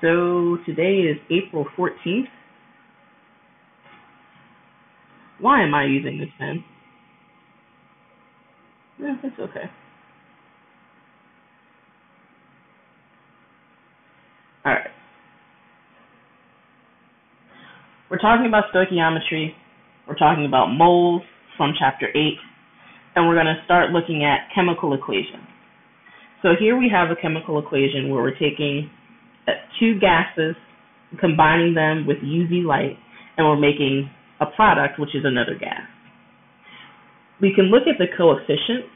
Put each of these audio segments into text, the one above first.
So today is April 14th. Why am I using this pen? Yeah, it's okay. Alright. We're talking about stoichiometry. We're talking about moles from chapter 8. And we're going to start looking at chemical equations. So here we have a chemical equation where we're taking Uh, two gases, combining them with UV light, and we're making a product, which is another gas. We can look at the coefficients.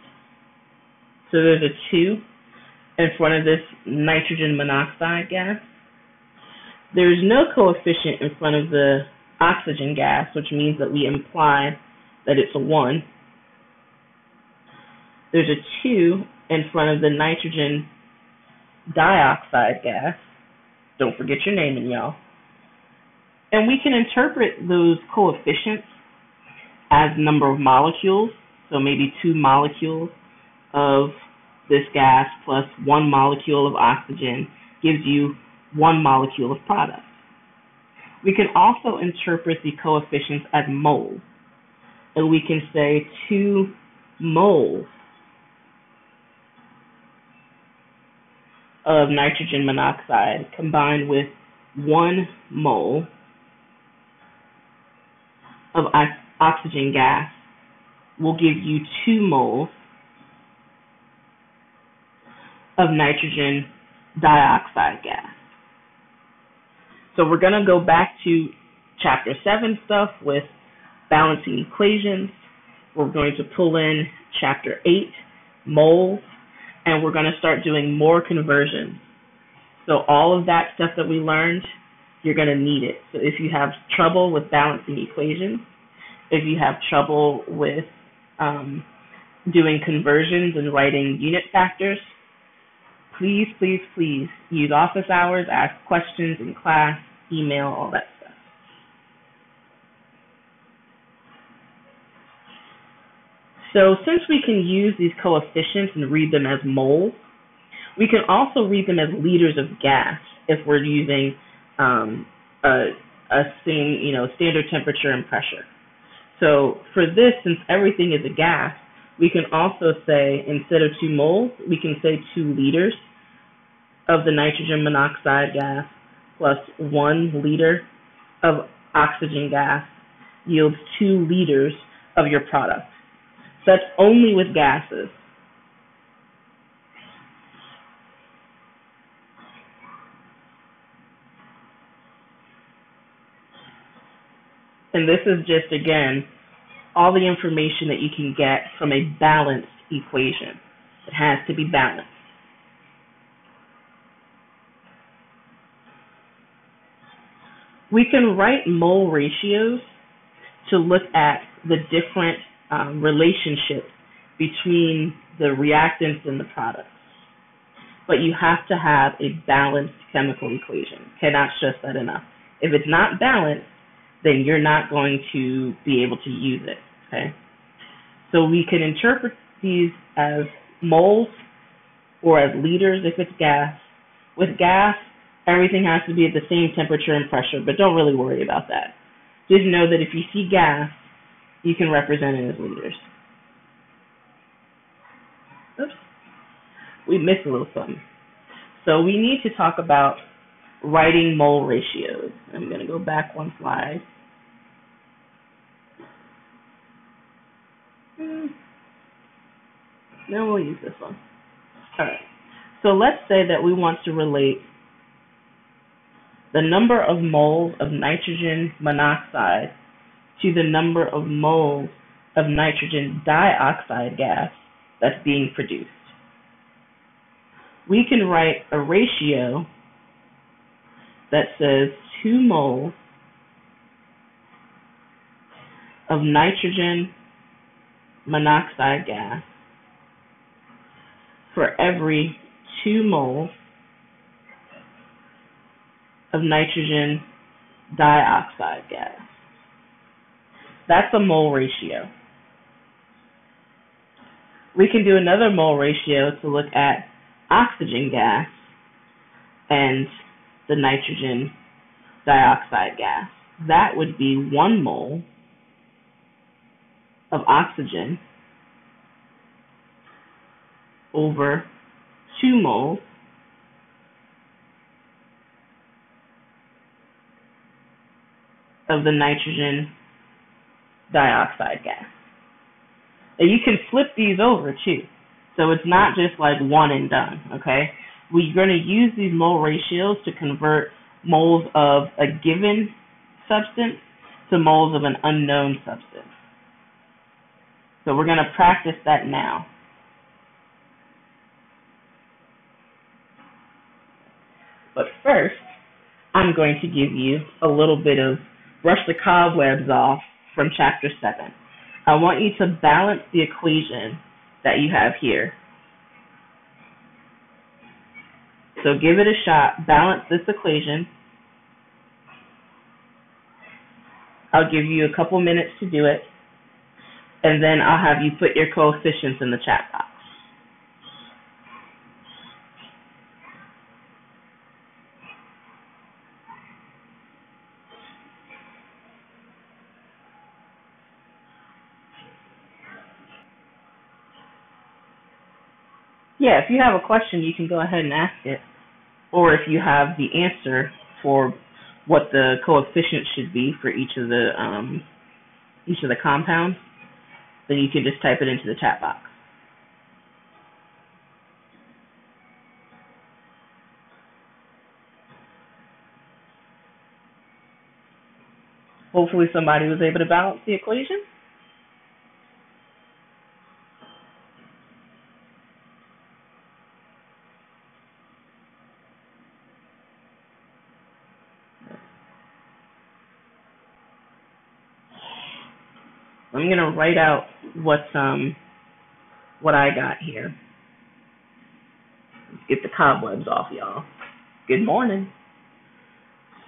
So there's a 2 in front of this nitrogen monoxide gas. There's no coefficient in front of the oxygen gas, which means that we imply that it's a 1. There's a 2 in front of the nitrogen dioxide gas. Don't forget your naming, y'all. And we can interpret those coefficients as number of molecules. So maybe two molecules of this gas plus one molecule of oxygen gives you one molecule of product. We can also interpret the coefficients as moles. And we can say two moles of nitrogen monoxide combined with one mole of oxygen gas will give you two moles of nitrogen dioxide gas. So we're going to go back to chapter 7 stuff with balancing equations. We're going to pull in chapter 8, moles, and we're going to start doing more conversions. So all of that stuff that we learned, you're going to need it. So if you have trouble with balancing equations, if you have trouble with um, doing conversions and writing unit factors, please, please, please use office hours, ask questions in class, email, all that stuff. So since we can use these coefficients and read them as moles, we can also read them as liters of gas if we're using um, a, a same, you know, standard temperature and pressure. So for this, since everything is a gas, we can also say instead of two moles, we can say two liters of the nitrogen monoxide gas plus one liter of oxygen gas yields two liters of your product. That's only with gases. And this is just, again, all the information that you can get from a balanced equation. It has to be balanced. We can write mole ratios to look at the different um, relationships between the reactants and the products. But you have to have a balanced chemical equation. Cannot stress that enough. If it's not balanced, then you're not going to be able to use it. Okay? So we can interpret these as moles or as liters if it's gas. With gas, everything has to be at the same temperature and pressure, but don't really worry about that. Just know that if you see gas, you can represent it as liters. Oops. We missed a little something. So we need to talk about writing mole ratios. I'm going to go back one slide. Now we'll use this one. All right. So let's say that we want to relate the number of moles of nitrogen monoxide to the number of moles of nitrogen dioxide gas that's being produced. We can write a ratio that says 2 moles of nitrogen monoxide gas for every 2 moles of nitrogen dioxide gas. That's a mole ratio. We can do another mole ratio to look at oxygen gas and the nitrogen dioxide gas. That would be one mole of oxygen over two moles of the nitrogen dioxide gas. And you can flip these over too. So it's not just like one and done, okay? We're going to use these mole ratios to convert moles of a given substance to moles of an unknown substance. So we're going to practice that now. But first, I'm going to give you a little bit of brush the cobwebs off from chapter 7. I want you to balance the equation that you have here. So give it a shot. Balance this equation. I'll give you a couple minutes to do it, and then I'll have you put your coefficients in the chat box. Yeah, if you have a question, you can go ahead and ask it. Or if you have the answer for what the coefficient should be for each of the um, each of the compounds, then you can just type it into the chat box. Hopefully somebody was able to balance the equation. I'm gonna write out what's um what I got here. Let's get the cobwebs off, y'all. Good morning.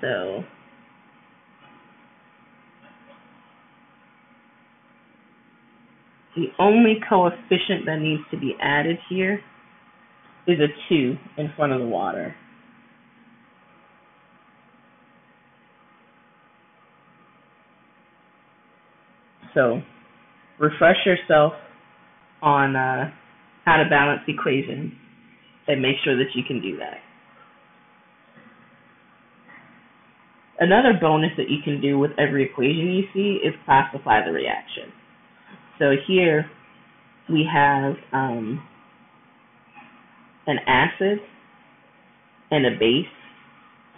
So the only coefficient that needs to be added here is a 2 in front of the water. So refresh yourself on uh, how to balance equations and make sure that you can do that. Another bonus that you can do with every equation you see is classify the reaction. So here we have um, an acid and a base.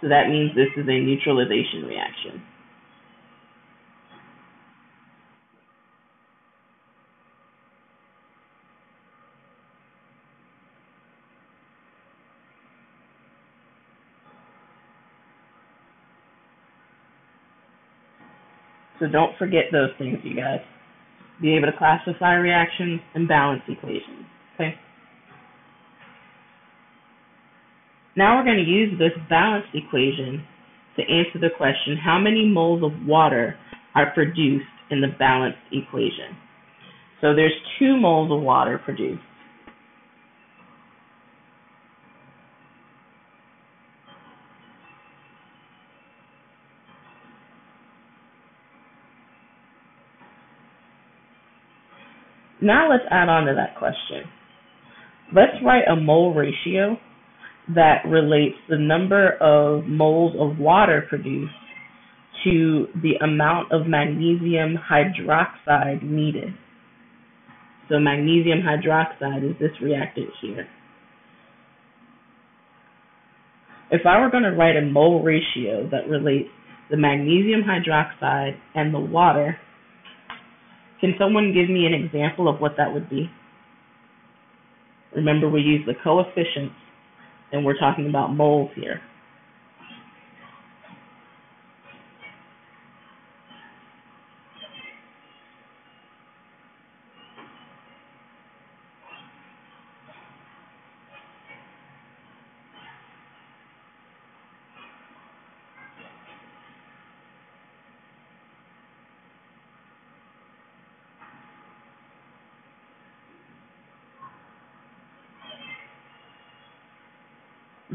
So that means this is a neutralization reaction. So don't forget those things, you guys. Be able to classify reactions and balance equations. Okay. Now we're going to use this balanced equation to answer the question, how many moles of water are produced in the balanced equation? So there's two moles of water produced. Now let's add on to that question. Let's write a mole ratio that relates the number of moles of water produced to the amount of magnesium hydroxide needed. So magnesium hydroxide is this reactant here. If I were going to write a mole ratio that relates the magnesium hydroxide and the water, can someone give me an example of what that would be? Remember, we use the coefficients, and we're talking about moles here.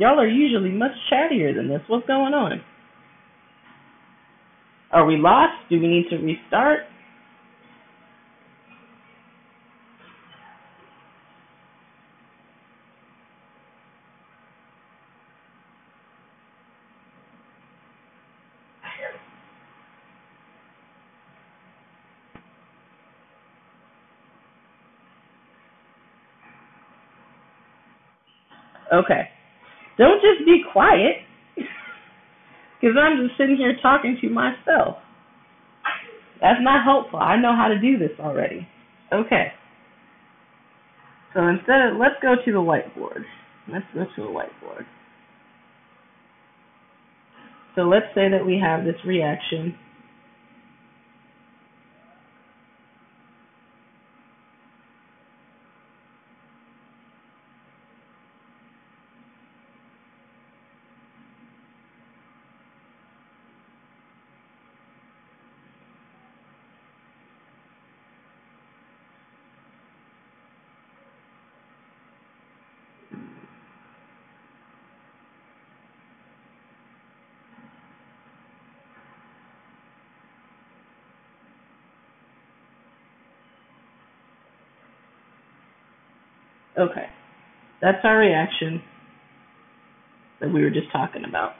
Y'all are usually much chattier than this. What's going on? Are we lost? Do we need to restart? Okay. Don't just be quiet, because I'm just sitting here talking to myself. That's not helpful. I know how to do this already. Okay. So instead of, let's go to the whiteboard. Let's go to the whiteboard. So let's say that we have this reaction Okay. That's our reaction that we were just talking about.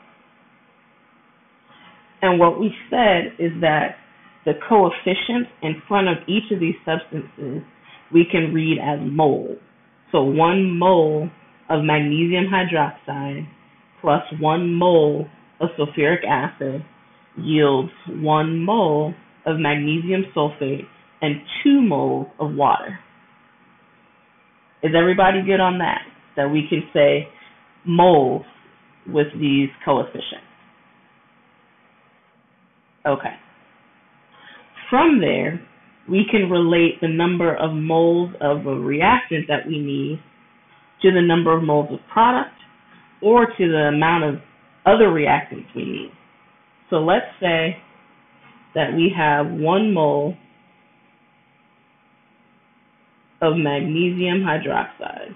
And what we said is that the coefficient in front of each of these substances we can read as mole. So one mole of magnesium hydroxide plus one mole of sulfuric acid yields one mole of magnesium sulfate and two moles of water. Is everybody good on that? That we can say moles with these coefficients. Okay. From there, we can relate the number of moles of a reactant that we need to the number of moles of product or to the amount of other reactants we need. So let's say that we have one mole of magnesium hydroxide.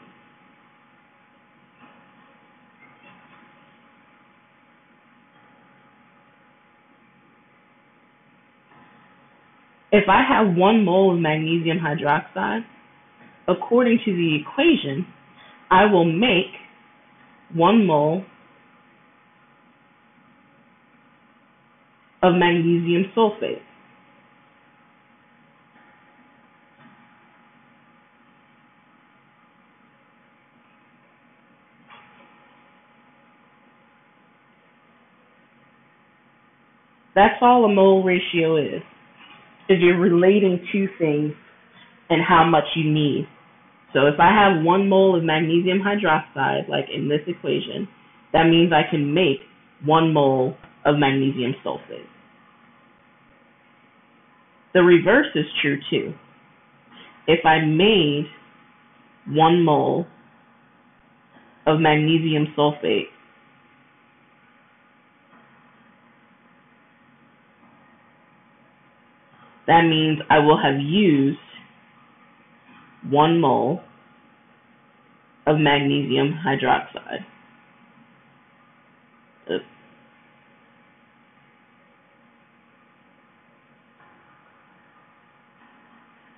If I have one mole of magnesium hydroxide, according to the equation, I will make one mole of magnesium sulfate. That's all a mole ratio is. Is you're relating two things and how much you need. So if I have one mole of magnesium hydroxide, like in this equation, that means I can make one mole of magnesium sulfate. The reverse is true too. If I made one mole of magnesium sulfate, that means I will have used one mole of magnesium hydroxide.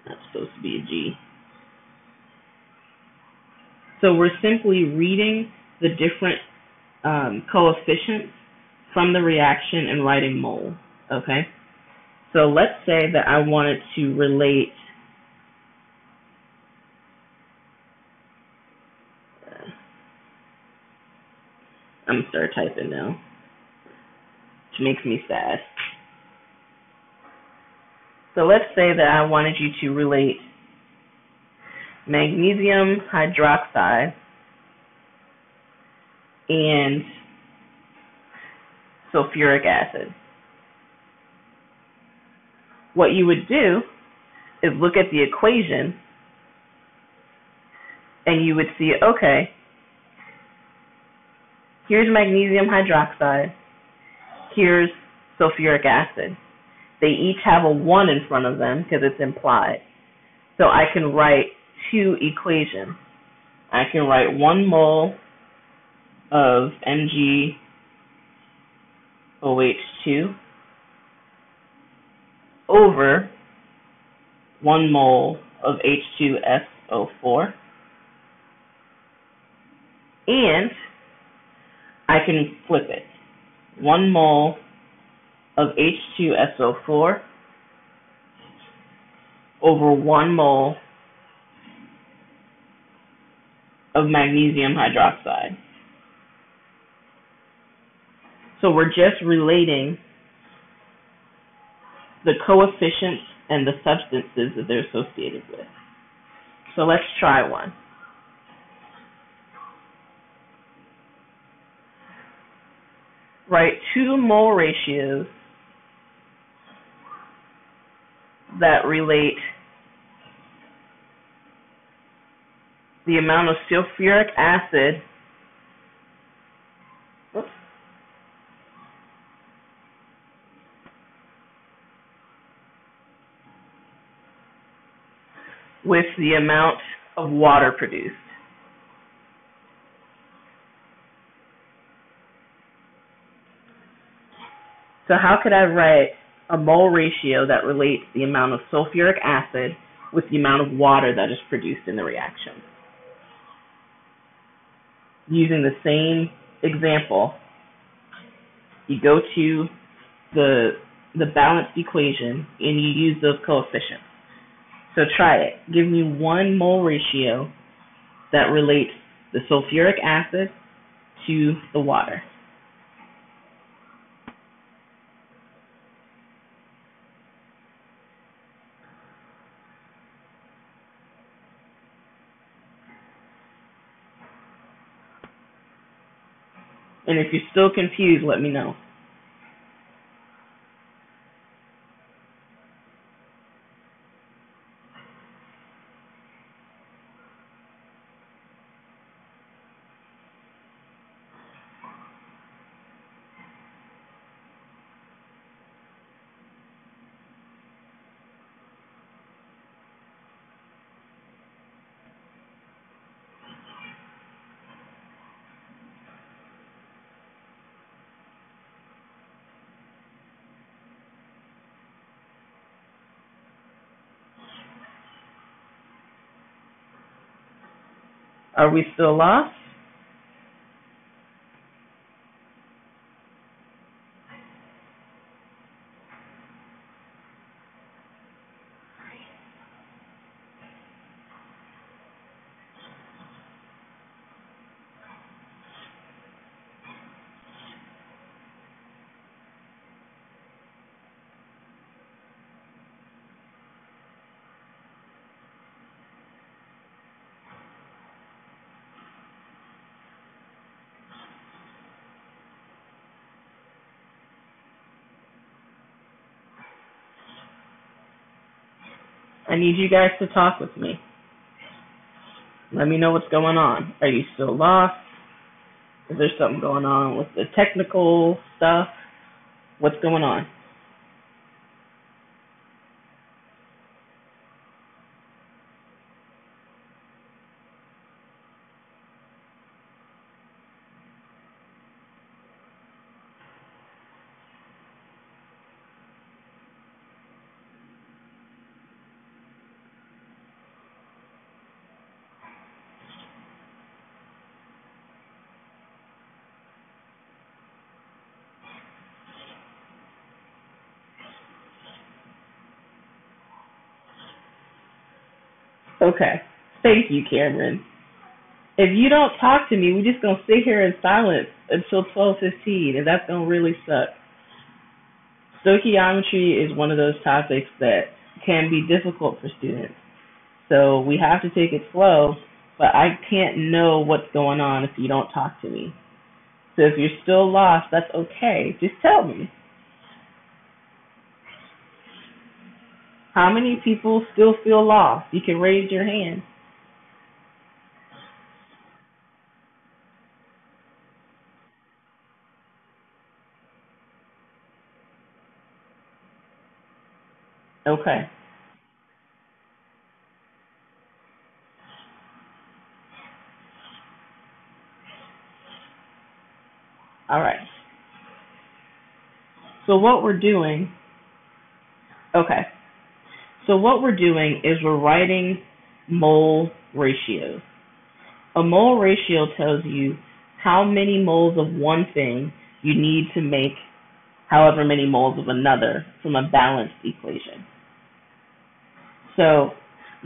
That's supposed to be a G. So we're simply reading the different um, coefficients from the reaction and writing mole, okay? So let's say that I wanted to relate uh, I'm gonna start typing now, which makes me sad. So let's say that I wanted you to relate magnesium hydroxide and sulfuric acid what you would do is look at the equation and you would see, okay, here's magnesium hydroxide, here's sulfuric acid. They each have a 1 in front of them because it's implied. So I can write two equations. I can write 1 mole of MgOH2 over 1 mole of H2SO4. And I can flip it. 1 mole of H2SO4 over 1 mole of magnesium hydroxide. So we're just relating the coefficients and the substances that they're associated with. So let's try one. Write two mole ratios that relate the amount of sulfuric acid with the amount of water produced. So how could I write a mole ratio that relates the amount of sulfuric acid with the amount of water that is produced in the reaction? Using the same example, you go to the the balanced equation and you use those coefficients. So try it. Give me one mole ratio that relates the sulfuric acid to the water. And if you're still confused, let me know. Are we still lost? I need you guys to talk with me. Let me know what's going on. Are you still lost? Is there something going on with the technical stuff? What's going on? Okay. Thank you, Cameron. If you don't talk to me, we're just gonna sit here in silence until twelve fifteen, and that's gonna really suck. Stoichiometry is one of those topics that can be difficult for students. So we have to take it slow, but I can't know what's going on if you don't talk to me. So if you're still lost, that's okay. Just tell me. How many people still feel lost? You can raise your hand. Okay. All right. So what we're doing, okay. So what we're doing is we're writing mole ratios. A mole ratio tells you how many moles of one thing you need to make however many moles of another from a balanced equation. So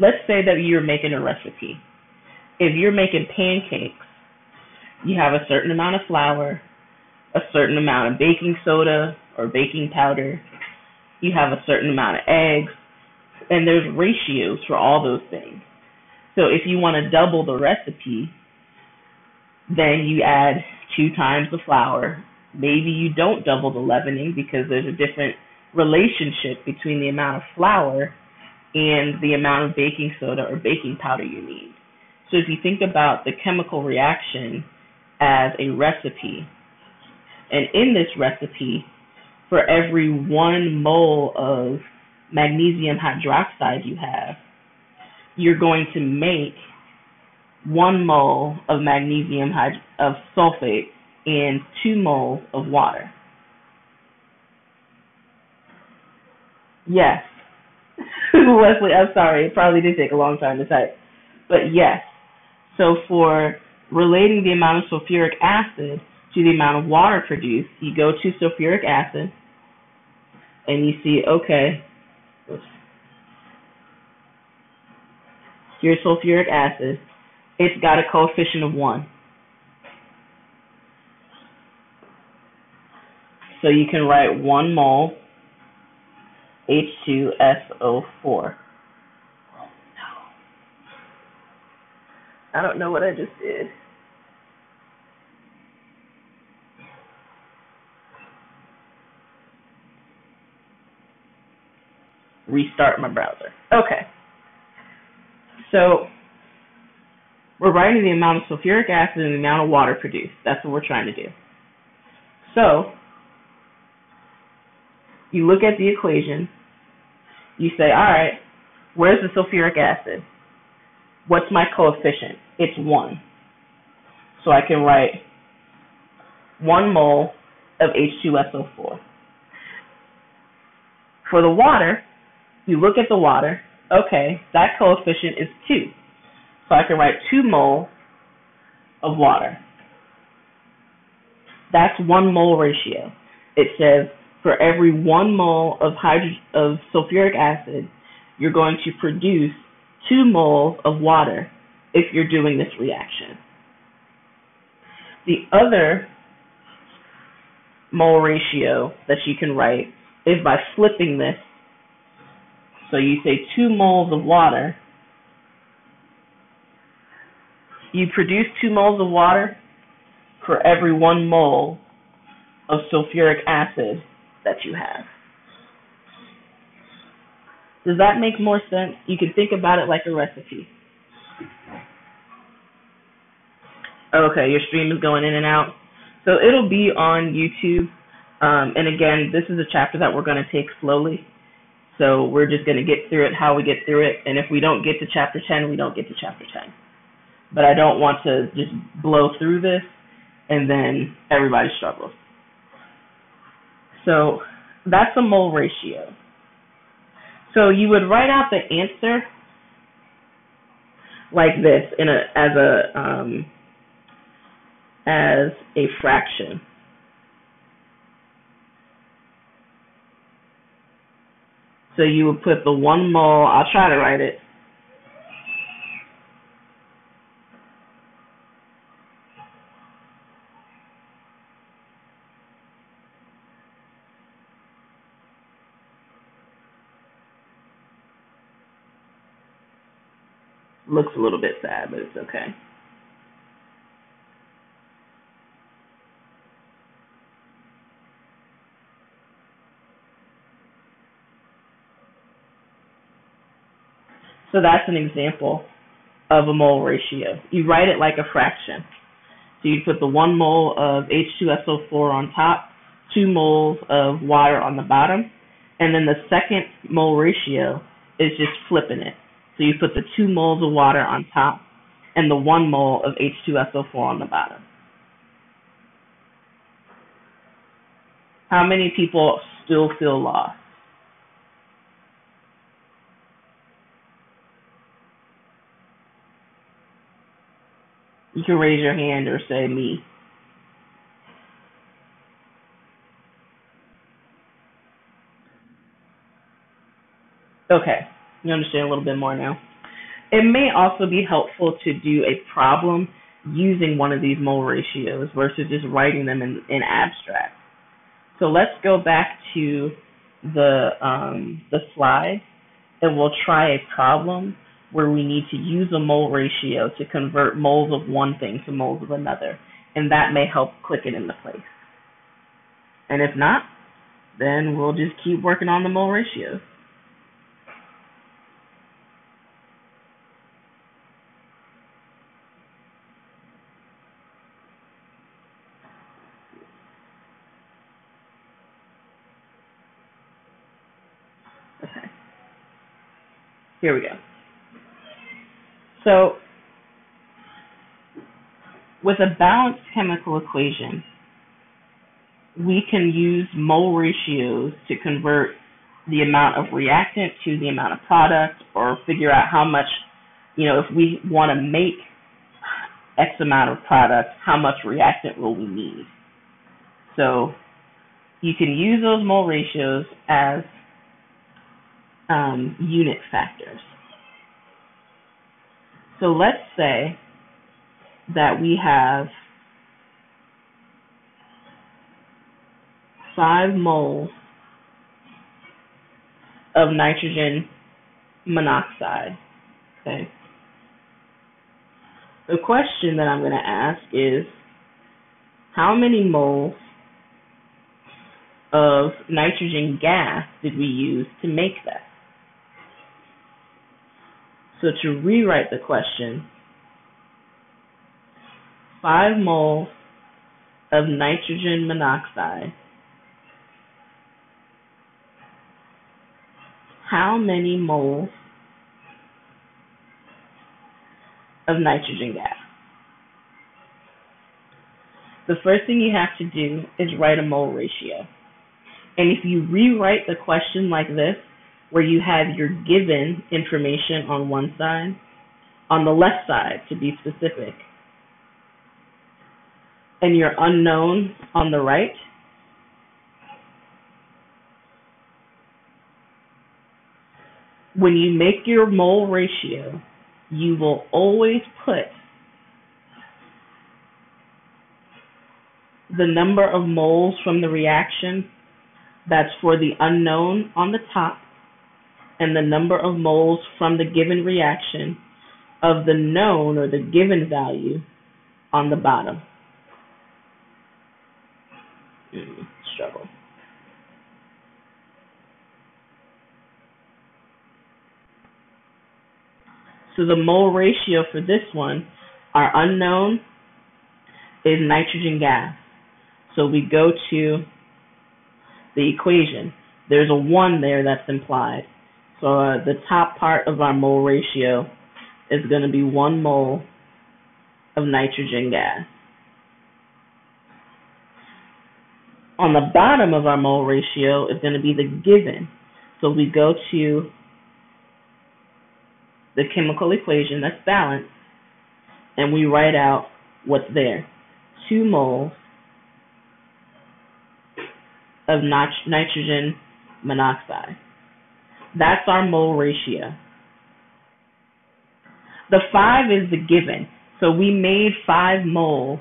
let's say that you're making a recipe. If you're making pancakes, you have a certain amount of flour, a certain amount of baking soda or baking powder, you have a certain amount of eggs, and there's ratios for all those things. So if you want to double the recipe, then you add two times the flour. Maybe you don't double the leavening because there's a different relationship between the amount of flour and the amount of baking soda or baking powder you need. So if you think about the chemical reaction as a recipe, and in this recipe, for every one mole of magnesium hydroxide you have, you're going to make one mole of magnesium hyd- of sulfate and two moles of water. Yes. Wesley, I'm sorry. It probably did take a long time to type. But yes. So for relating the amount of sulfuric acid to the amount of water produced, you go to sulfuric acid and you see, okay, here's sulfuric acid. It's got a coefficient of 1. So you can write 1 mole H2SO4. I don't know what I just did. Restart my browser. Okay. So we're writing the amount of sulfuric acid and the amount of water produced. That's what we're trying to do. So you look at the equation, you say, all right, where's the sulfuric acid? What's my coefficient? It's 1. So I can write 1 mole of H2SO4. For the water, you look at the water, okay, that coefficient is 2. So I can write 2 mole of water. That's 1 mole ratio. It says for every 1 mole of, of sulfuric acid, you're going to produce 2 moles of water if you're doing this reaction. The other mole ratio that you can write is by flipping this. So you say 2 moles of water. You produce 2 moles of water for every 1 mole of sulfuric acid that you have. Does that make more sense? You can think about it like a recipe. Okay, your stream is going in and out. So it'll be on YouTube. Um, and again, this is a chapter that we're going to take slowly. So we're just going to get through it how we get through it. And if we don't get to chapter 10, we don't get to chapter 10. But I don't want to just blow through this and then everybody struggles. So that's a mole ratio. So you would write out the answer like this in a as a um, as a fraction. So you would put the one mole. I'll try to write it. Looks a little bit sad, but it's okay. So that's an example of a mole ratio. You write it like a fraction. So you put the one mole of H2SO4 on top, two moles of water on the bottom, and then the second mole ratio is just flipping it. So you put the two moles of water on top and the one mole of H2SO4 on the bottom. How many people still feel lost? You can raise your hand or say me. Okay, you understand a little bit more now. It may also be helpful to do a problem using one of these mole ratios versus just writing them in, in abstract. So let's go back to the um, the slide and we'll try a problem where we need to use a mole ratio to convert moles of one thing to moles of another. And that may help click it into place. And if not, then we'll just keep working on the mole ratios. Here we go. So, with a balanced chemical equation, we can use mole ratios to convert the amount of reactant to the amount of product or figure out how much, you know, if we want to make X amount of product, how much reactant will we need? So you can use those mole ratios as um, unit factors. So let's say that we have five moles of nitrogen monoxide. Okay. The question that I'm going to ask is how many moles of nitrogen gas did we use to make that? So to rewrite the question, 5 moles of nitrogen monoxide. How many moles of nitrogen gas? The first thing you have to do is write a mole ratio. And if you rewrite the question like this, where you have your given information on one side, on the left side to be specific, and your unknown on the right. When you make your mole ratio, you will always put the number of moles from the reaction that's for the unknown on the top and the number of moles from the given reaction of the known or the given value on the bottom. Mm, struggle. So the mole ratio for this one, our unknown is nitrogen gas. So we go to the equation. There's a 1 there that's implied. So the top part of our mole ratio is going to be one mole of nitrogen gas. On the bottom of our mole ratio is going to be the given. So we go to the chemical equation that's balanced and we write out what's there. Two moles of nit nitrogen monoxide. That's our mole ratio. The five is the given. So we made five moles.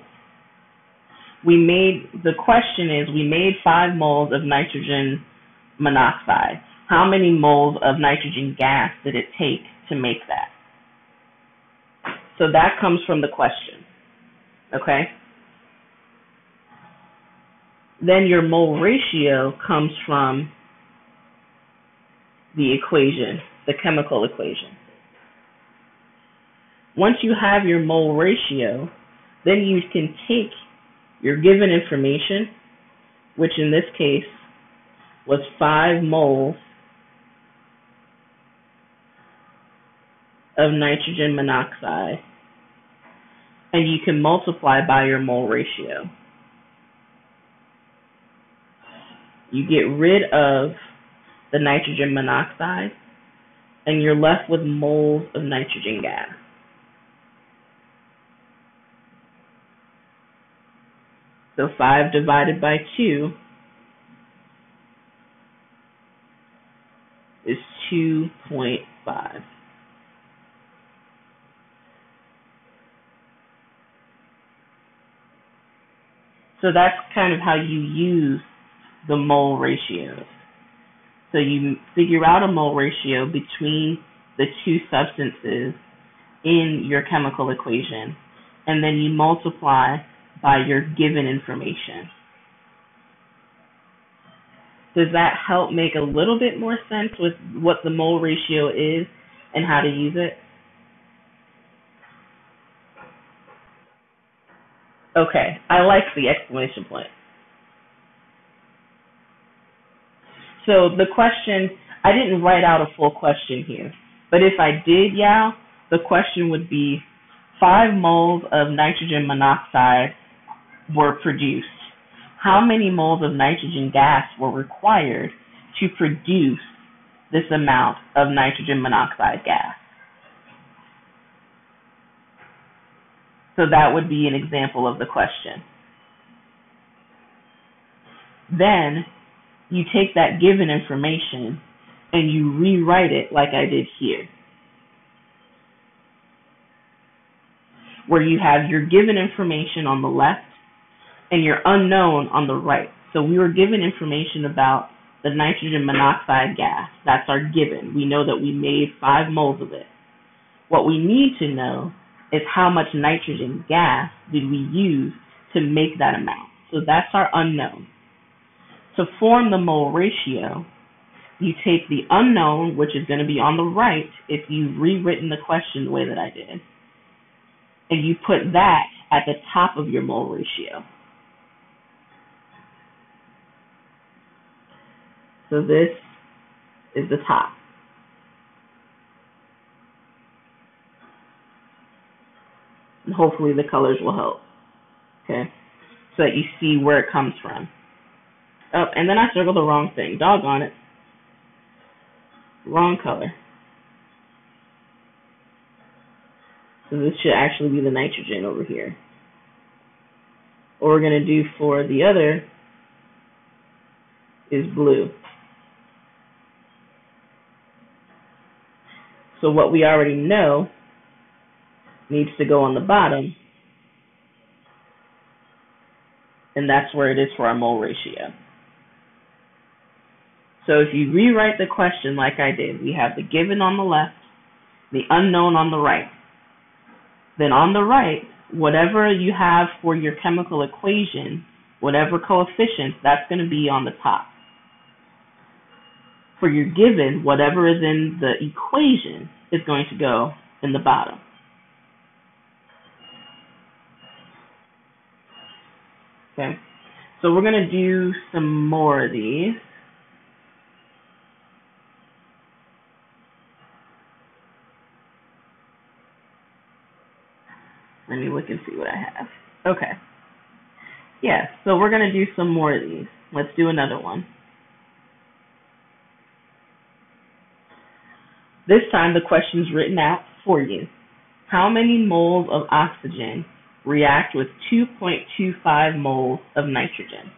We made, the question is, we made five moles of nitrogen monoxide. How many moles of nitrogen gas did it take to make that? So that comes from the question. Okay? Then your mole ratio comes from the equation, the chemical equation. Once you have your mole ratio, then you can take your given information, which in this case was 5 moles of nitrogen monoxide, and you can multiply by your mole ratio. You get rid of the nitrogen monoxide, and you're left with moles of nitrogen gas. So 5 divided by 2 is 2.5. So that's kind of how you use the mole ratios. So you figure out a mole ratio between the two substances in your chemical equation, and then you multiply by your given information. Does that help make a little bit more sense with what the mole ratio is and how to use it? Okay, I like the exclamation point. So the question, I didn't write out a full question here, but if I did, Yao, the question would be five moles of nitrogen monoxide were produced. How many moles of nitrogen gas were required to produce this amount of nitrogen monoxide gas? So that would be an example of the question. Then you take that given information and you rewrite it like I did here. Where you have your given information on the left and your unknown on the right. So we were given information about the nitrogen monoxide gas. That's our given. We know that we made five moles of it. What we need to know is how much nitrogen gas did we use to make that amount. So that's our unknown. To form the mole ratio, you take the unknown, which is going to be on the right if you've rewritten the question the way that I did, and you put that at the top of your mole ratio. So this is the top. And hopefully the colors will help. Okay. So that you see where it comes from. Oh, and then I circled the wrong thing. Doggone it. Wrong color. So this should actually be the nitrogen over here. What we're going to do for the other is blue. So what we already know needs to go on the bottom, and that's where it is for our mole ratio. So if you rewrite the question like I did, we have the given on the left, the unknown on the right. Then on the right, whatever you have for your chemical equation, whatever coefficient, that's going to be on the top. For your given, whatever is in the equation is going to go in the bottom. Okay, so we're going to do some more of these. Let me look and see what I have. Okay. Yeah, so we're going to do some more of these. Let's do another one. This time the question's written out for you. How many moles of oxygen react with 2.25 moles of nitrogen?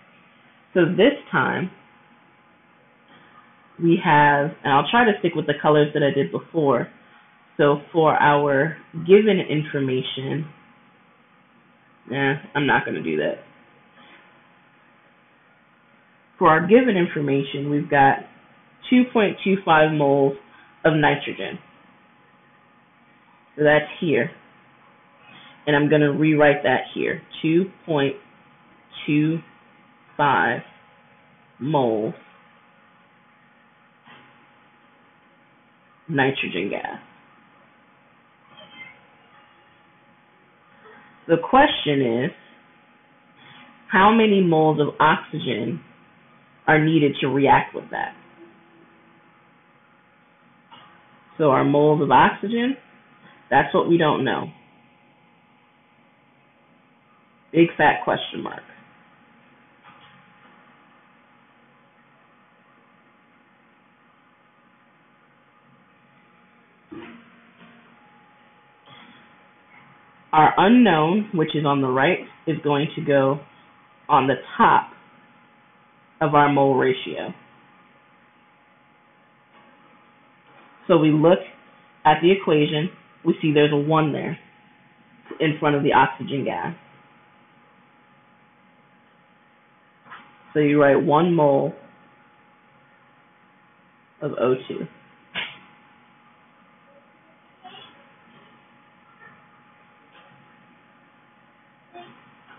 So this time we have, and I'll try to stick with the colors that I did before. So for our given information, Nah, I'm not going to do that. For our given information, we've got 2.25 moles of nitrogen. So that's here. And I'm going to rewrite that here. 2.25 moles nitrogen gas. The question is, how many moles of oxygen are needed to react with that? So our moles of oxygen, that's what we don't know. Big fat question mark. Our unknown, which is on the right, is going to go on the top of our mole ratio. So we look at the equation, we see there's a 1 there in front of the oxygen gas. So you write 1 mole of O2.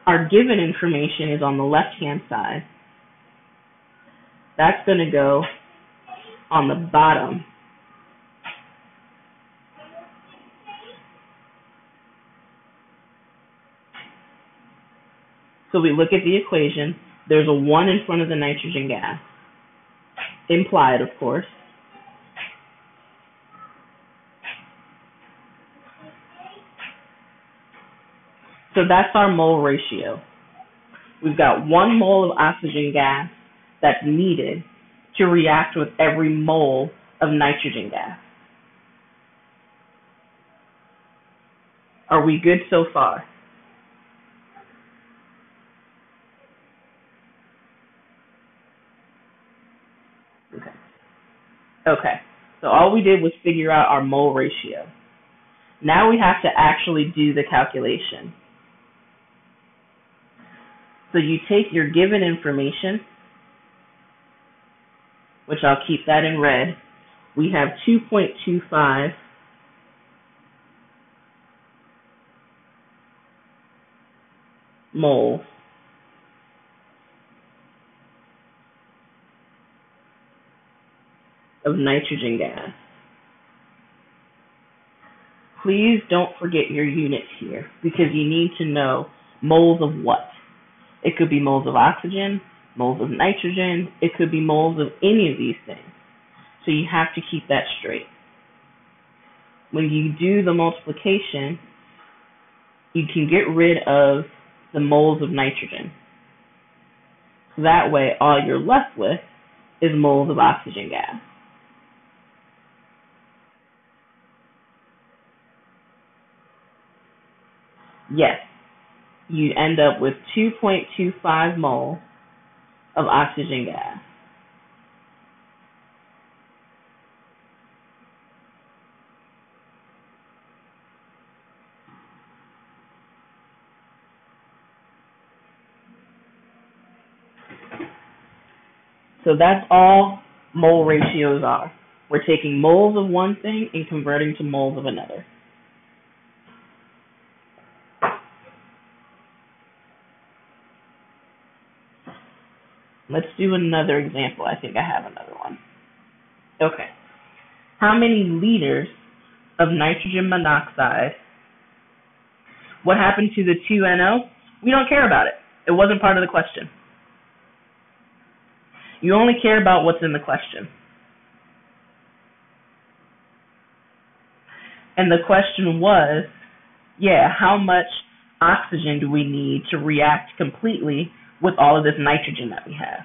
Our given information is on the left-hand side. That's going to go on the bottom So we look at the equation. There's a 1 in front of the nitrogen gas. Implied, of course. So that's our mole ratio. We've got one mole of oxygen gas that's needed to react with every mole of nitrogen gas. Are we good so far? Okay, Okay. so all we did was figure out our mole ratio. Now we have to actually do the calculation. So you take your given information, which I'll keep that in red. We have 2.25 moles of nitrogen gas. Please don't forget your units here because you need to know moles of what. It could be moles of oxygen, moles of nitrogen, it could be moles of any of these things. So you have to keep that straight. When you do the multiplication, you can get rid of the moles of nitrogen. So that way, all you're left with is moles of oxygen gas. Yes, you end up with 2.25 mole of oxygen gas. So that's all mole ratios are. We're taking moles of one thing and converting to moles of another. Let's do another example. I think I have another one. Okay. How many liters of nitrogen monoxide? What happened to the 2NO? We don't care about it. It wasn't part of the question. You only care about what's in the question. And the question was, yeah, how much oxygen do we need to react completely with all of this nitrogen that we have.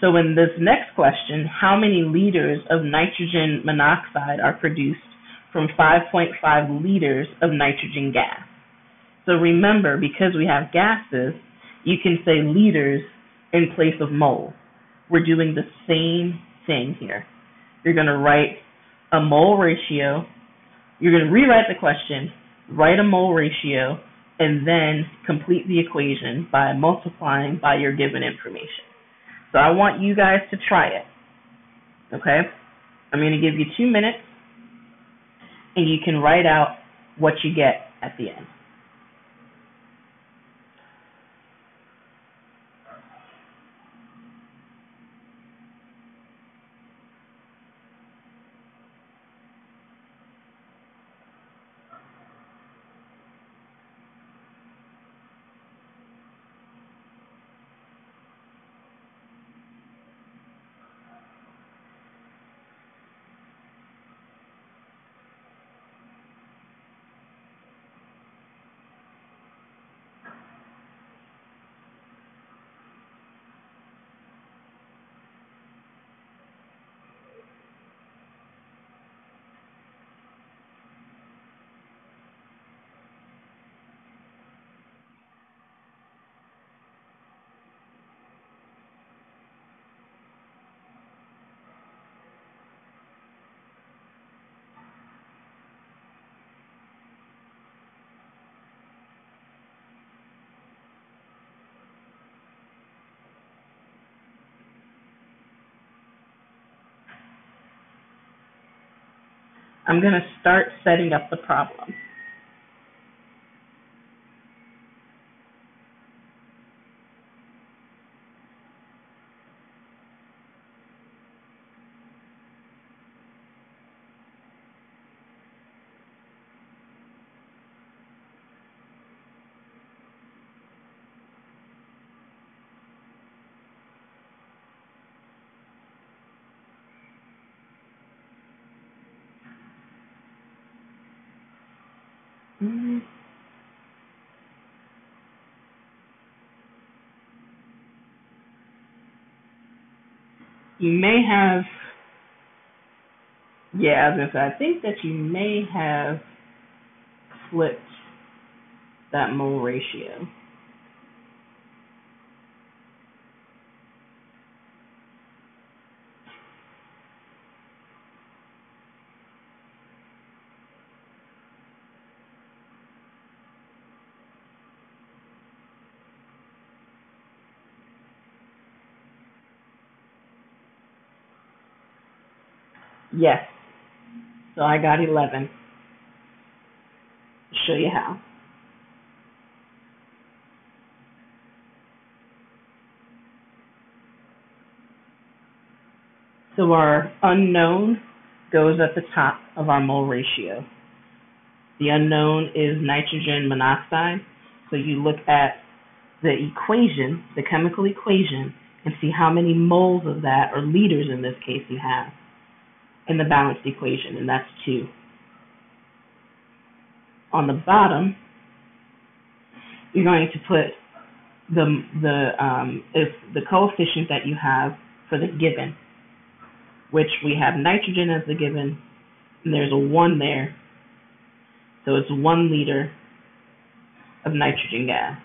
So in this next question, how many liters of nitrogen monoxide are produced from 5.5 liters of nitrogen gas? So remember, because we have gases, you can say liters in place of mole. We're doing the same thing here. You're going to write a mole ratio. You're going to rewrite the question, write a mole ratio, and then complete the equation by multiplying by your given information. So I want you guys to try it. Okay? I'm going to give you two minutes, and you can write out what you get at the end. I'm going to start setting up the problem. Mm. You may have, yeah, as I think that you may have flipped that mole ratio. Yes. So I got 11. Show you how. So our unknown goes at the top of our mole ratio. The unknown is nitrogen monoxide. So you look at the equation, the chemical equation, and see how many moles of that, or liters in this case, you have in the balanced equation, and that's 2. On the bottom, you're going to put the the um, if the coefficient that you have for the given, which we have nitrogen as the given, and there's a 1 there, so it's 1 liter of nitrogen gas.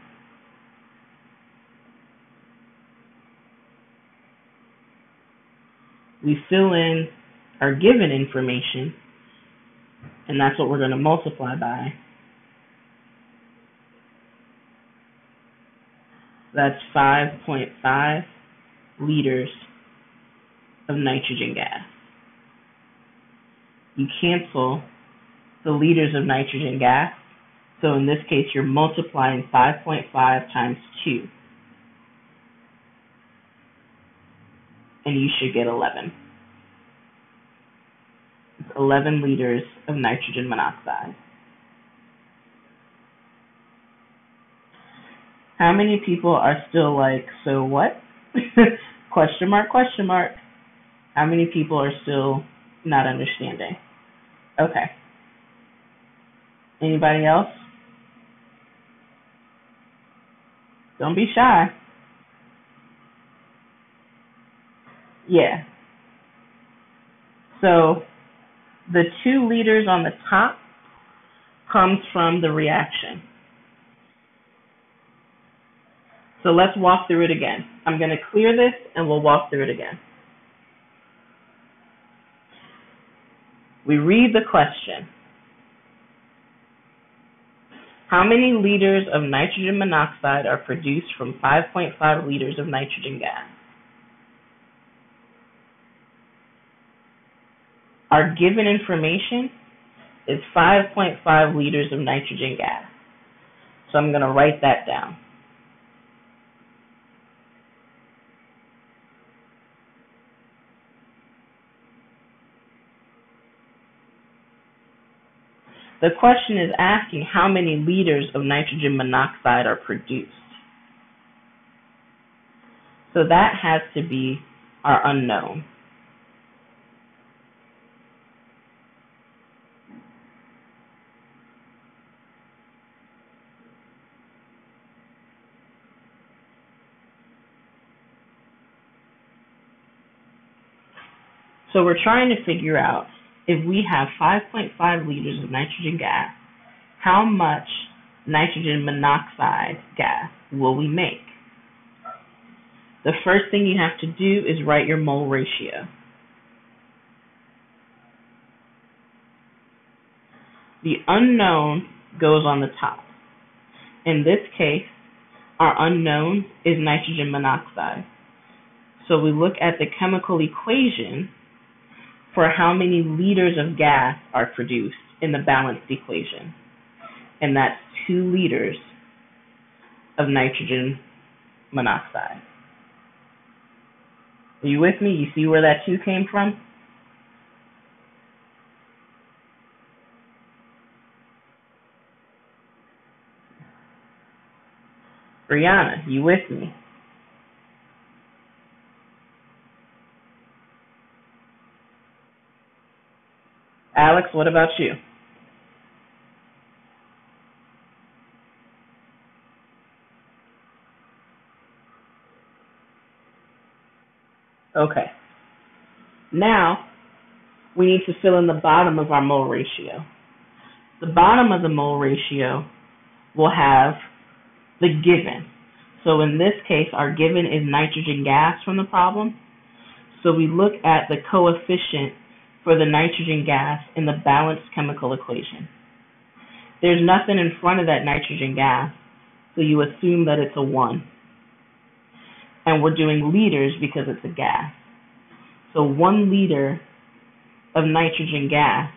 We fill in our given information, and that's what we're going to multiply by. That's 5.5 liters of nitrogen gas. You cancel the liters of nitrogen gas, so in this case you're multiplying 5.5 times 2, and you should get 11. 11 liters of nitrogen monoxide. How many people are still like, so what? question mark, question mark. How many people are still not understanding? Okay. Anybody else? Don't be shy. Yeah. So the two liters on the top comes from the reaction. So let's walk through it again. I'm going to clear this and we'll walk through it again. We read the question. How many liters of nitrogen monoxide are produced from 5.5 liters of nitrogen gas? Our given information is 5.5 liters of nitrogen gas. So I'm going to write that down. The question is asking how many liters of nitrogen monoxide are produced. So that has to be our unknown. So we're trying to figure out if we have 5.5 liters of nitrogen gas, how much nitrogen monoxide gas will we make? The first thing you have to do is write your mole ratio. The unknown goes on the top. In this case, our unknown is nitrogen monoxide. So we look at the chemical equation for how many liters of gas are produced in the balanced equation. And that's two liters of nitrogen monoxide. Are you with me? You see where that two came from? Brianna, you with me? Alex, what about you? Okay. Now, we need to fill in the bottom of our mole ratio. The bottom of the mole ratio will have the given. So in this case, our given is nitrogen gas from the problem. So we look at the coefficient for the nitrogen gas in the balanced chemical equation. There's nothing in front of that nitrogen gas, so you assume that it's a 1 and we're doing liters because it's a gas. So one liter of nitrogen gas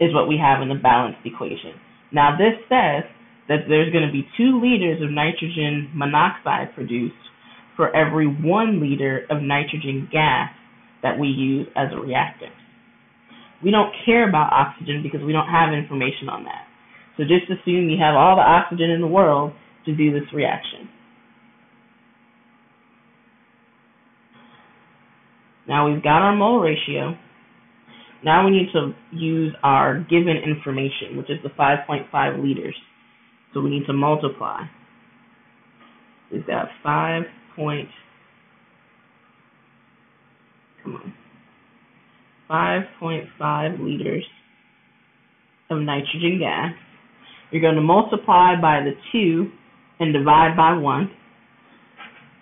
is what we have in the balanced equation. Now this says that there's going to be two liters of nitrogen monoxide produced for every one liter of nitrogen gas that we use as a reactant. We don't care about oxygen because we don't have information on that. So just assume you have all the oxygen in the world to do this reaction. Now we've got our mole ratio. Now we need to use our given information, which is the 5.5 liters. So we need to multiply. We've got 5 point, come on, 5.5 liters of nitrogen gas. You're going to multiply by the 2 and divide by 1.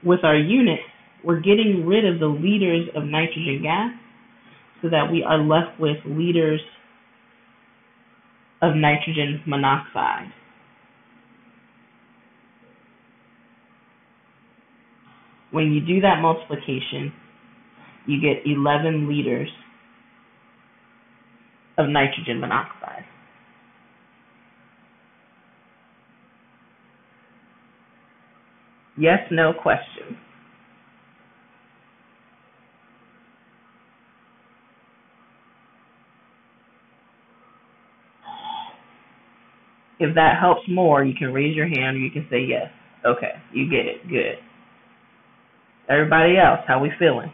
With our units, we're getting rid of the liters of nitrogen gas so that we are left with liters of nitrogen monoxide. When you do that multiplication, you get 11 liters of nitrogen monoxide. Yes, no question. If that helps more, you can raise your hand or you can say yes. Okay, you get it. Good. Everybody else, how we feeling?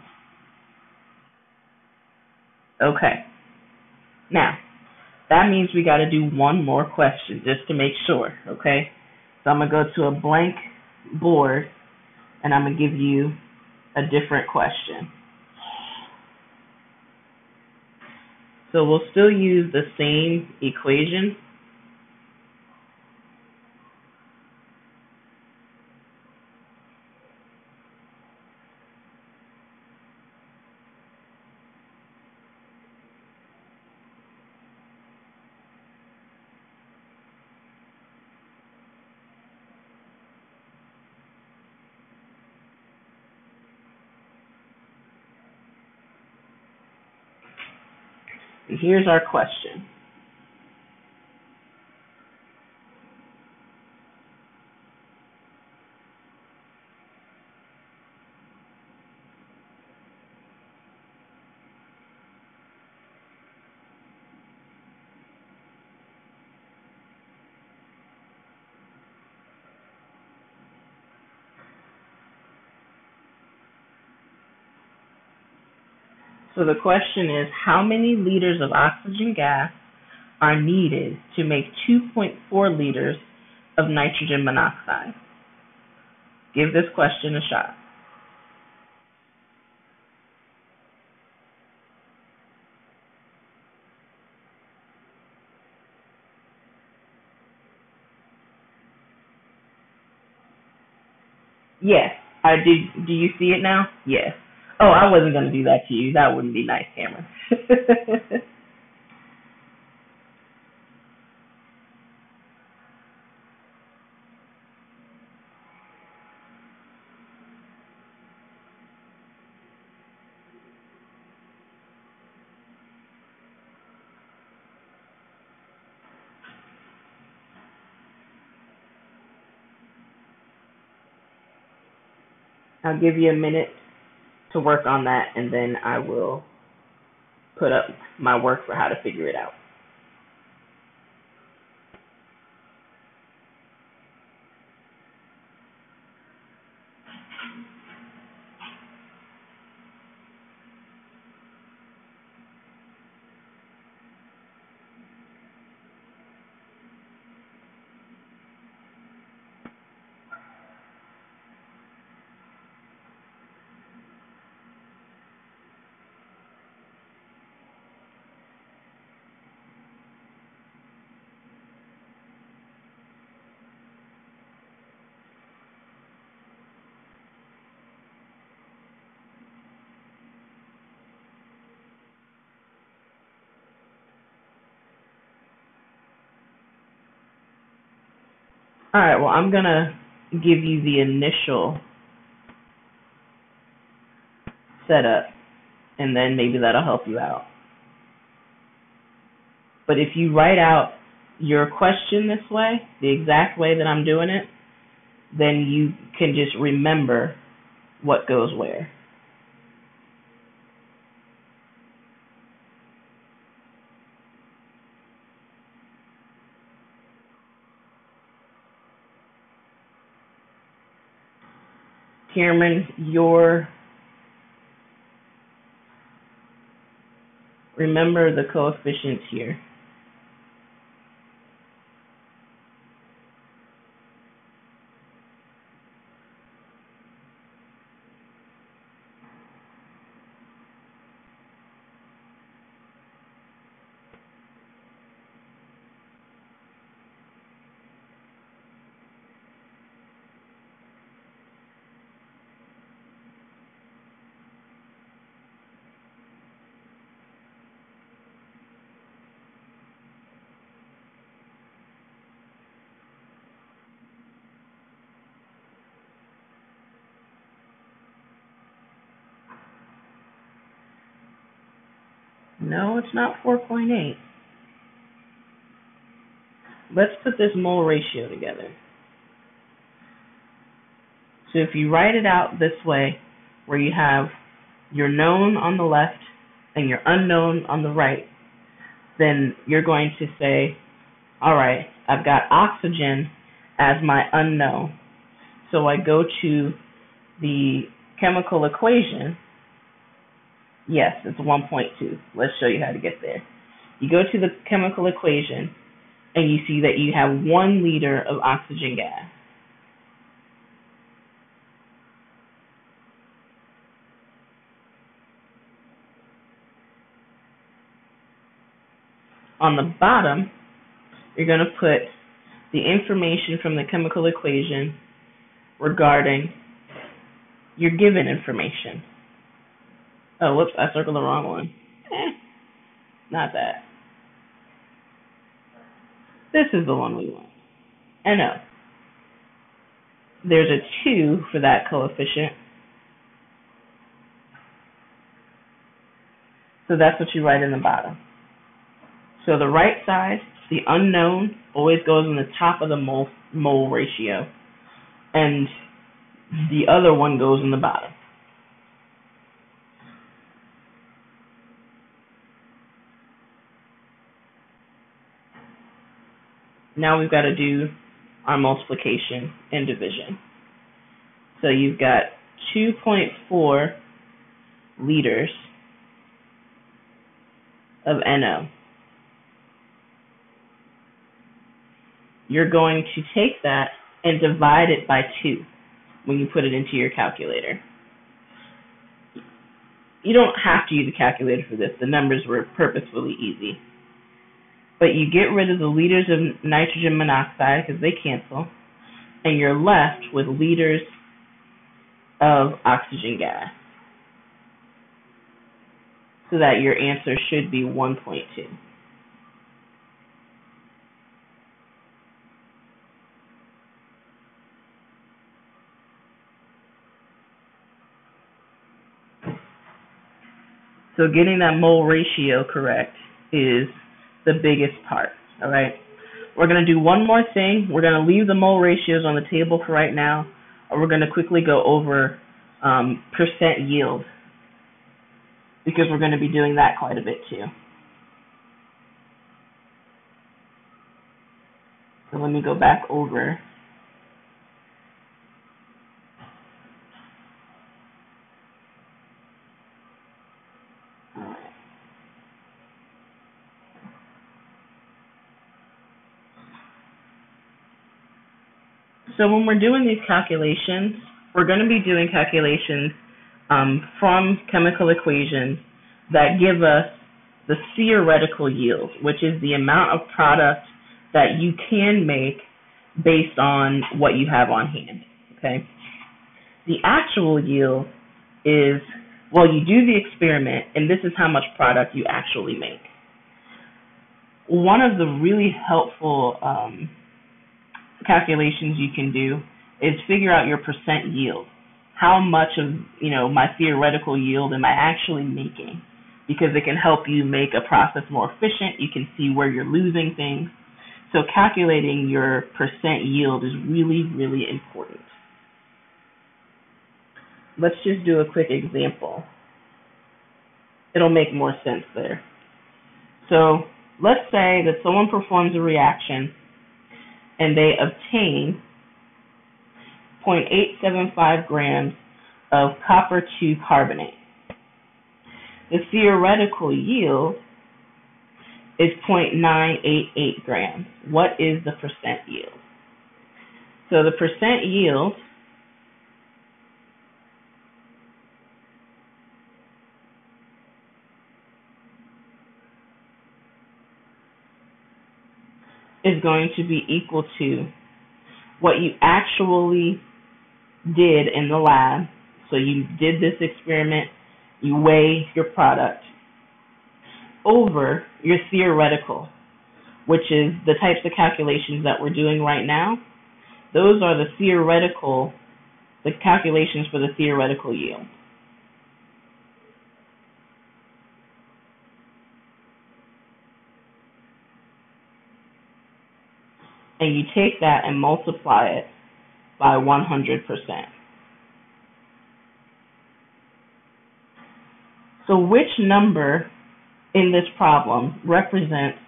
Okay. Now, that means we got to do one more question just to make sure, okay? So I'm going to go to a blank board and I'm going to give you a different question. So we'll still use the same equation Here's our question. So the question is, how many liters of oxygen gas are needed to make 2.4 liters of nitrogen monoxide? Give this question a shot. Yes. I did. Do you see it now? Yes. Oh, I wasn't going to do that to you. That wouldn't be nice, Cameron. I'll give you a minute to work on that and then I will put up my work for how to figure it out. All right, well, I'm going to give you the initial setup, and then maybe that'll help you out. But if you write out your question this way, the exact way that I'm doing it, then you can just remember what goes where. Cameron, your remember the coefficients here. No, it's not 4.8. Let's put this mole ratio together. So if you write it out this way, where you have your known on the left and your unknown on the right, then you're going to say, all right, I've got oxygen as my unknown. So I go to the chemical equation Yes, it's 1.2. Let's show you how to get there. You go to the chemical equation and you see that you have one liter of oxygen gas. On the bottom, you're going to put the information from the chemical equation regarding your given information. Oh, whoops, I circled the wrong one. Eh, not that. This is the one we want. And no. There's a 2 for that coefficient. So that's what you write in the bottom. So the right side, the unknown, always goes in the top of the mole, mole ratio. And the other one goes in the bottom. Now we've got to do our multiplication and division. So you've got 2.4 liters of NO. You're going to take that and divide it by 2 when you put it into your calculator. You don't have to use a calculator for this. The numbers were purposefully easy but you get rid of the liters of nitrogen monoxide because they cancel, and you're left with liters of oxygen gas. So that your answer should be 1.2. So getting that mole ratio correct is the biggest part. All right. We're going to do one more thing. We're going to leave the mole ratios on the table for right now. We're going to quickly go over um, percent yield because we're going to be doing that quite a bit too. So let me go back over. So when we're doing these calculations, we're going to be doing calculations um, from chemical equations that give us the theoretical yield, which is the amount of product that you can make based on what you have on hand. Okay. The actual yield is well, you do the experiment, and this is how much product you actually make. One of the really helpful um, calculations you can do is figure out your percent yield. How much of you know my theoretical yield am I actually making? Because it can help you make a process more efficient. You can see where you're losing things. So calculating your percent yield is really, really important. Let's just do a quick example. It'll make more sense there. So let's say that someone performs a reaction and they obtain 0.875 grams of copper 2 carbonate. The theoretical yield is 0.988 grams. What is the percent yield? So the percent yield is going to be equal to what you actually did in the lab. So you did this experiment, you weigh your product over your theoretical, which is the types of calculations that we're doing right now. Those are the theoretical, the calculations for the theoretical yield. And you take that and multiply it by 100%. So which number in this problem represents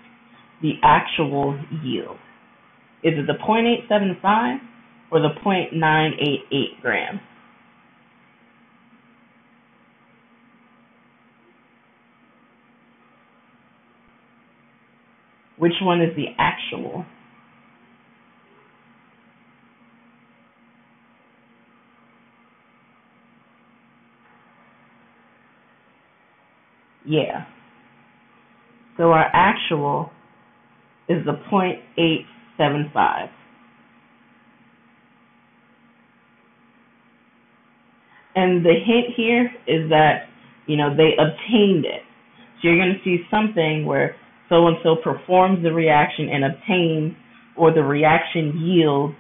the actual yield? Is it the 0.875 or the 0.988 grams? Which one is the actual? Yeah. So our actual is the 0.875. And the hint here is that, you know, they obtained it. So you're going to see something where so and so performs the reaction and obtains, or the reaction yields.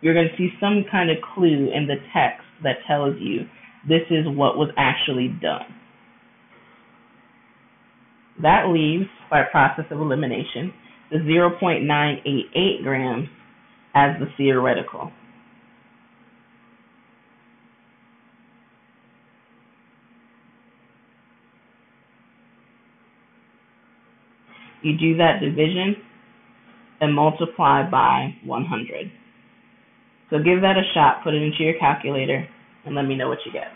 You're going to see some kind of clue in the text that tells you this is what was actually done. That leaves, by process of elimination, the 0.988 grams as the theoretical. You do that division and multiply by 100. So give that a shot, put it into your calculator, and let me know what you get.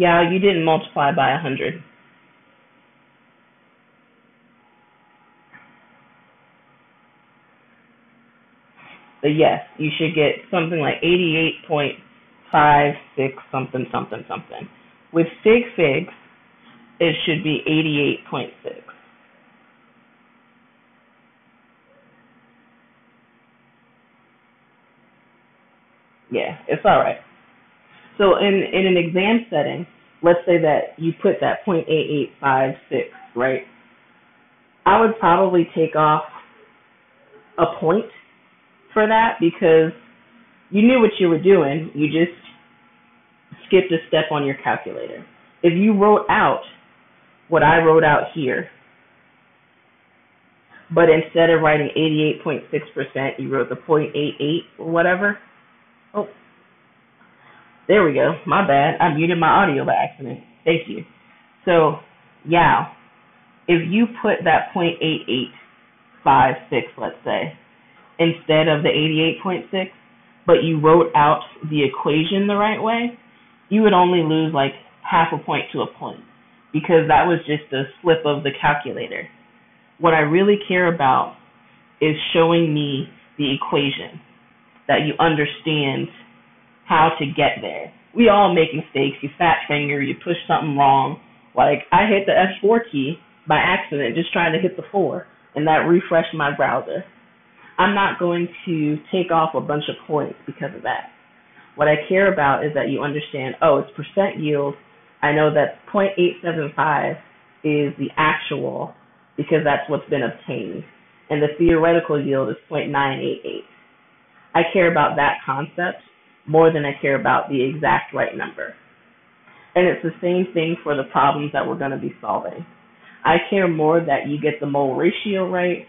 Yeah, you didn't multiply by 100. But yes, you should get something like 88.56 something something something. With sig figs, it should be 88.6. Yeah, it's all right. So in, in an exam setting, let's say that you put that 0.8856, right? I would probably take off a point for that because you knew what you were doing. You just skipped a step on your calculator. If you wrote out what I wrote out here, but instead of writing 88.6%, you wrote the 0.88 or whatever. Oh, there we go. My bad. I muted my audio by accident. Thank you. So, yeah, if you put that 0.8856, let's say, instead of the 88.6, but you wrote out the equation the right way, you would only lose like half a point to a point because that was just a slip of the calculator. What I really care about is showing me the equation that you understand how to get there. We all make mistakes. You fat finger, you push something wrong. Like I hit the F4 key by accident, just trying to hit the 4, and that refreshed my browser. I'm not going to take off a bunch of points because of that. What I care about is that you understand, oh, it's percent yield. I know that 0.875 is the actual because that's what's been obtained. And the theoretical yield is 0.988. I care about that concept more than I care about the exact right number. And it's the same thing for the problems that we're going to be solving. I care more that you get the mole ratio right,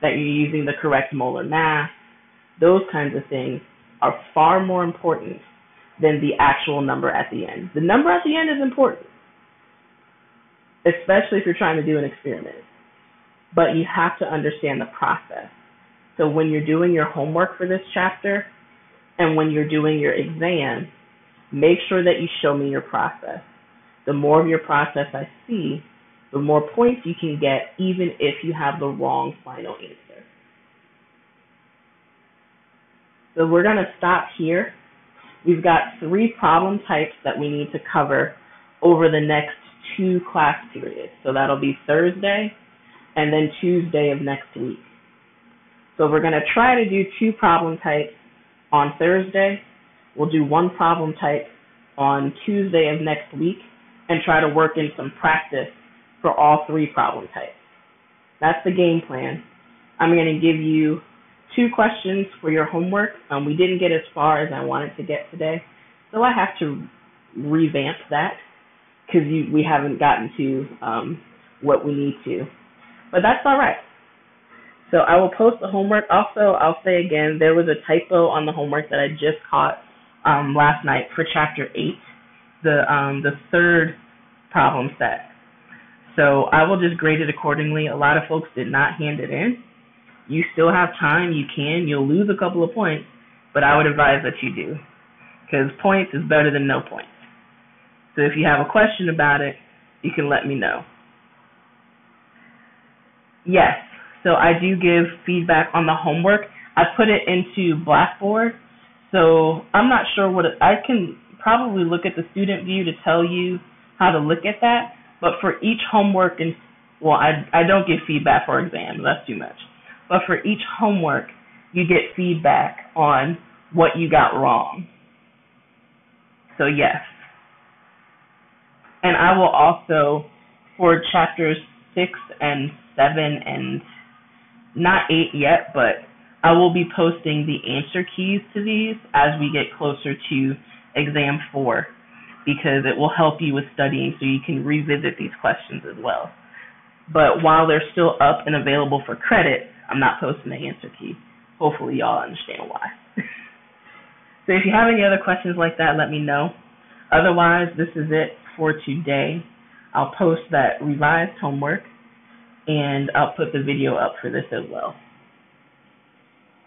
that you're using the correct molar mass. Those kinds of things are far more important than the actual number at the end. The number at the end is important, especially if you're trying to do an experiment. But you have to understand the process. So when you're doing your homework for this chapter and when you're doing your exam, make sure that you show me your process. The more of your process I see, the more points you can get, even if you have the wrong final answer. So we're going to stop here. We've got three problem types that we need to cover over the next two class periods. So that'll be Thursday and then Tuesday of next week. So we're going to try to do two problem types on Thursday. We'll do one problem type on Tuesday of next week and try to work in some practice for all three problem types. That's the game plan. I'm going to give you two questions for your homework. Um, we didn't get as far as I wanted to get today, so I have to revamp that because we haven't gotten to um, what we need to. But that's all right. So I will post the homework. Also, I'll say again, there was a typo on the homework that I just caught um, last night for chapter eight, the um, the third problem set. So I will just grade it accordingly. A lot of folks did not hand it in. You still have time. You can. You'll lose a couple of points, but I would advise that you do because points is better than no points. So if you have a question about it, you can let me know. Yes, so I do give feedback on the homework. I put it into Blackboard, so I'm not sure what it, I can probably look at the student view to tell you how to look at that. But for each homework and well, I I don't give feedback for exams. That's too much. But for each homework, you get feedback on what you got wrong. So yes. And I will also for chapters six and seven and not eight yet, but I will be posting the answer keys to these as we get closer to exam four because it will help you with studying so you can revisit these questions as well. But while they're still up and available for credit, I'm not posting the answer key. Hopefully, y'all understand why. so, if you have any other questions like that, let me know. Otherwise, this is it for today. I'll post that revised homework and I'll put the video up for this as well.